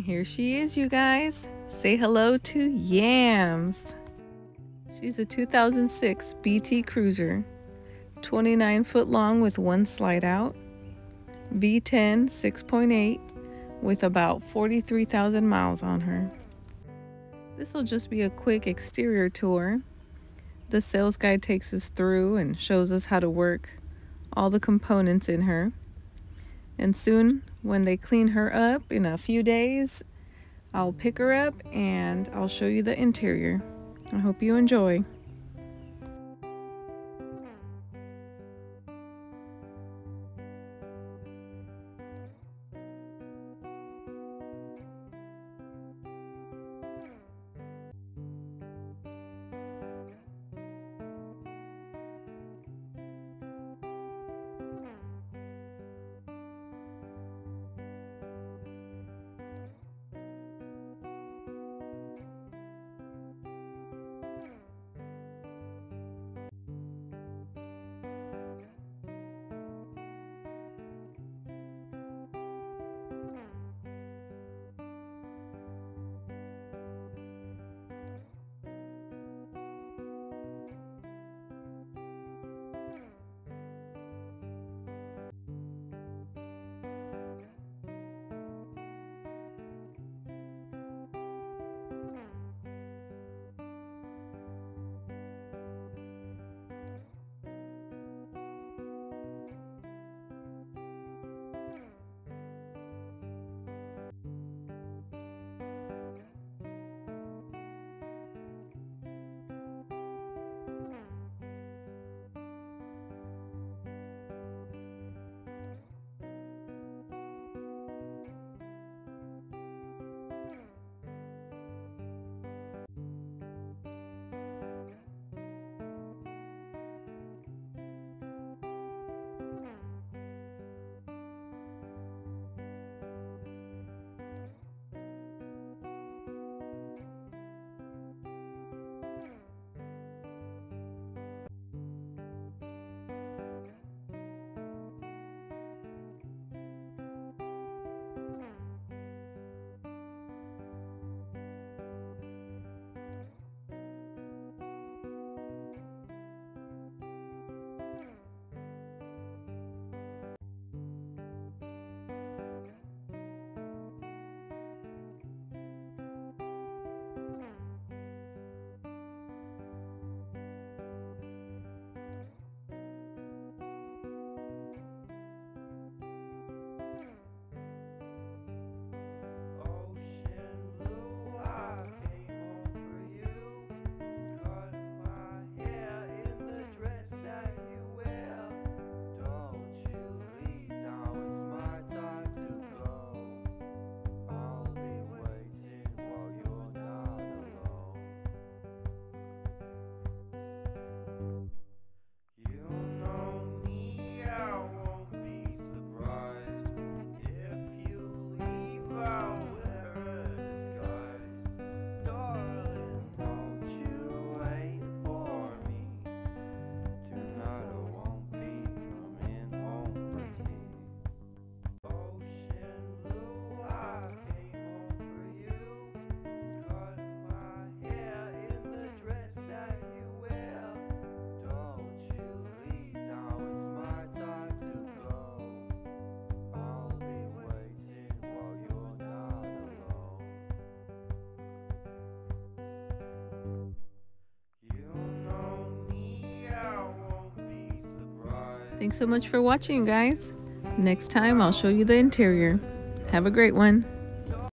Here she is, you guys. Say hello to Yams. She's a 2006 BT Cruiser, 29 foot long with one slide out, V10 6.8 with about 43,000 miles on her. This will just be a quick exterior tour. The sales guy takes us through and shows us how to work all the components in her. And soon, when they clean her up in a few days, I'll pick her up and I'll show you the interior. I hope you enjoy. Thanks so much for watching, guys. Next time, I'll show you the interior. Have a great one.